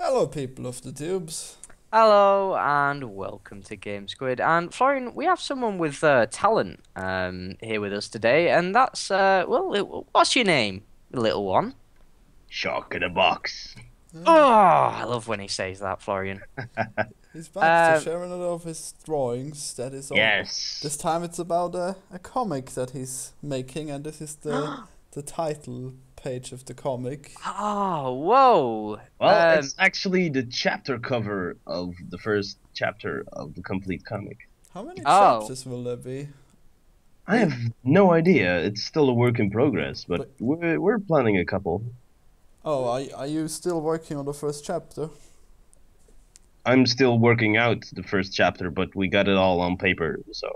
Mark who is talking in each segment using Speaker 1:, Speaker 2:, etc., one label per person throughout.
Speaker 1: Hello, people of the tubes.
Speaker 2: Hello and welcome to Game Squid. And Florian, we have someone with uh, talent um, here with us today, and that's uh, well, it- what's your name, little one?
Speaker 3: Shark in a box.
Speaker 2: Oh, I love when he says that, Florian.
Speaker 1: He's back
Speaker 2: Uh,
Speaker 1: to sharing another of his drawings. That is all.
Speaker 3: Yes.
Speaker 1: This time it's about a, a comic that he's making, and this is the the title page of the comic.
Speaker 2: Oh, whoa!
Speaker 3: Well,
Speaker 2: Um,
Speaker 3: it's actually the chapter cover of the first chapter of the complete comic.
Speaker 1: How many
Speaker 2: Oh.
Speaker 1: chapters will there be?
Speaker 3: I have no idea. It's still a work in progress, but
Speaker 1: But-
Speaker 3: we're, we're planning a couple.
Speaker 1: Oh, are, are you still working on the first chapter?
Speaker 3: I'm still working out the first chapter, but we got it all on paper, so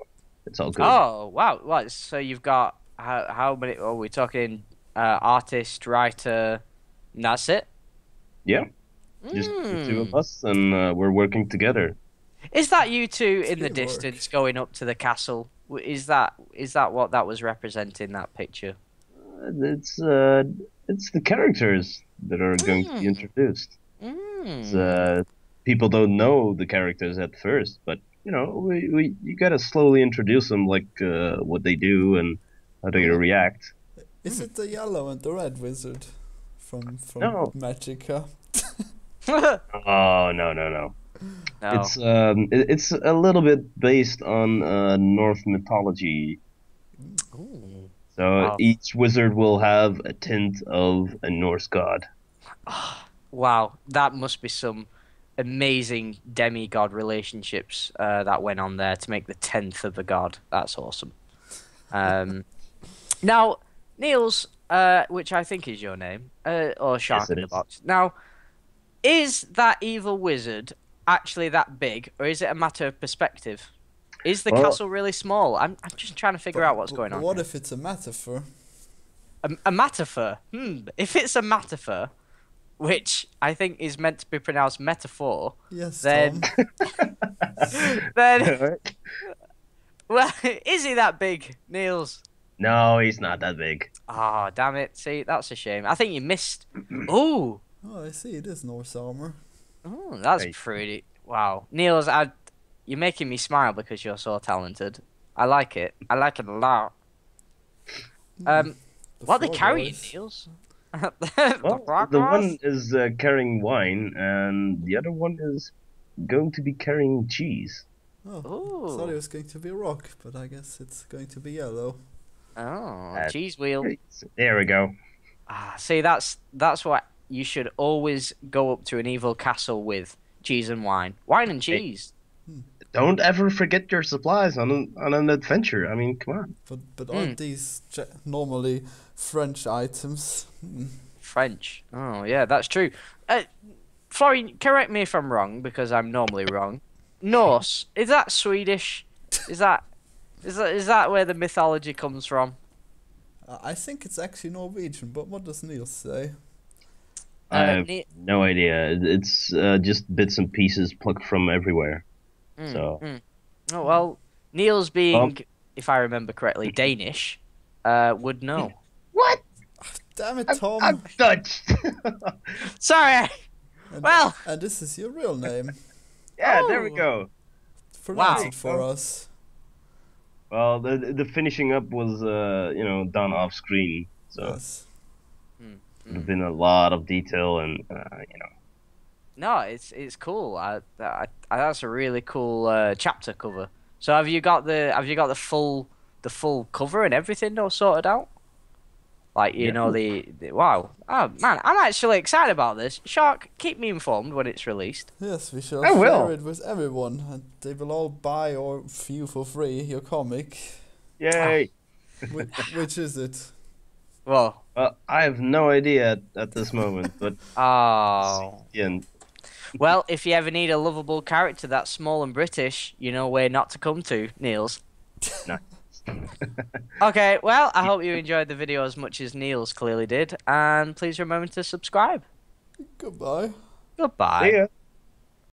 Speaker 3: it's all good.
Speaker 2: Oh, wow! What? So you've got how how many? Oh, we're talking uh, artist, writer, and that's it.
Speaker 3: Yeah, Just the two of
Speaker 2: Mm.
Speaker 3: us, and uh, we're working together.
Speaker 2: Is that you two in the
Speaker 1: Teamwork.
Speaker 2: distance going up to the castle? Is that is that what that was representing that picture?
Speaker 3: Uh, It's uh, it's the characters that are going to be
Speaker 2: Mm.
Speaker 3: introduced.
Speaker 2: Mm.
Speaker 3: Uh, people don't know the characters at first, but you know, we, we you gotta slowly introduce them, like uh, what they do and how they react.
Speaker 1: Is it the yellow and the red wizard from from
Speaker 3: No.
Speaker 1: Magicka?
Speaker 3: Oh no no no!
Speaker 2: no.
Speaker 3: It's um, it, it's a little bit based on uh, Norse mythology.
Speaker 2: Ooh.
Speaker 3: So
Speaker 2: Wow.
Speaker 3: each wizard will have a tint of a Norse god.
Speaker 2: Wow, that must be some amazing demigod relationships uh, that went on there to make the tenth of a god. That's awesome. Um, now, Niels, uh, which I think is your name, uh, or Shark
Speaker 3: Yes,
Speaker 2: in the
Speaker 3: is.
Speaker 2: Box. Now, is that evil wizard actually that big, or is it a matter of perspective? Is the
Speaker 3: Well-
Speaker 2: castle really small? I'm, I'm just trying to figure
Speaker 1: But-
Speaker 2: out what's
Speaker 1: but
Speaker 2: going on.
Speaker 1: What
Speaker 2: here.
Speaker 1: if it's a metaphor?
Speaker 2: A, a metaphor. Hmm. If it's a metaphor, which I think is meant to be pronounced metaphor,
Speaker 1: Yes,
Speaker 2: Then- then well, is he that big, Niels?
Speaker 3: No, he's not that big.
Speaker 2: Ah, damn it! See, that's a shame. I think you missed. Ooh,
Speaker 1: Oh, I see. It is Norse armor.
Speaker 2: Oh, that's
Speaker 3: Right.
Speaker 2: pretty. Wow, Niels, I, you're making me smile because you're so talented. I like it. I like it a lot. Um,
Speaker 1: The
Speaker 2: what are they
Speaker 1: Frog
Speaker 2: carrying,
Speaker 1: Boys.
Speaker 2: Niels?
Speaker 3: Well,
Speaker 2: rock
Speaker 3: the one is uh, carrying wine, and the other one is going to be carrying cheese.
Speaker 1: Oh,
Speaker 2: Ooh.
Speaker 1: thought it was going to be rock, but I guess it's going to be yellow.
Speaker 2: Oh,
Speaker 3: Uh,
Speaker 2: cheese wheel.
Speaker 3: There we go.
Speaker 2: Ah, see, that's that's what you should always go up to an evil castle with: cheese and wine, wine and
Speaker 3: Hey.
Speaker 2: cheese.
Speaker 3: Don't ever forget your supplies on an, on an adventure. I mean, come on.
Speaker 1: But but
Speaker 2: Mm.
Speaker 1: aren't these ge- normally French items? Hmm.
Speaker 2: French. Oh yeah, that's true. Uh, Florian, correct me if I'm wrong because I'm normally wrong. Norse is that Swedish? Is that is that is that where the mythology comes from?
Speaker 1: I I think it's actually Norwegian, but what does Neil say?
Speaker 3: I
Speaker 2: Uh,
Speaker 3: have no idea. It's uh, just bits and pieces plucked from everywhere.
Speaker 2: Mm,
Speaker 3: so-
Speaker 2: mm. Oh well, Niels being, if I remember correctly, Danish, uh, would know.
Speaker 3: What?
Speaker 1: Damn it,
Speaker 3: I'm,
Speaker 1: Tom!
Speaker 3: I'm Dutch.
Speaker 2: Sorry.
Speaker 1: and,
Speaker 2: well-
Speaker 1: and this is your real name.
Speaker 3: yeah, there we
Speaker 2: Oh.
Speaker 3: go.
Speaker 1: Pronounce
Speaker 2: Wow.
Speaker 1: it for us.
Speaker 3: Well, the the finishing up was uh, you know done off screen, so
Speaker 1: Yes.
Speaker 3: there's been a lot of detail and uh, you know.
Speaker 2: No, it's it's cool. I, I, I that's a really cool uh, chapter cover. So have you got the have you got the full the full cover and everything all sorted out? Like you
Speaker 3: Yeah.
Speaker 2: know the, the wow oh man I'm actually excited about this. Shark, keep me informed when it's released.
Speaker 1: Yes, we shall
Speaker 3: I
Speaker 1: share
Speaker 3: will.
Speaker 1: it with everyone, and they will all buy or view for free your comic.
Speaker 3: Yay! Ah.
Speaker 1: Which, which is it?
Speaker 2: Well,
Speaker 3: Well, I have no idea at, at this moment, but
Speaker 2: oh well, if you ever need a lovable character that's small and British, you know where not to come to, Niels.
Speaker 3: no.
Speaker 2: Okay, well, I hope you enjoyed the video as much as Niels clearly did, and please remember to subscribe.
Speaker 1: Goodbye.
Speaker 2: Goodbye.
Speaker 3: See ya.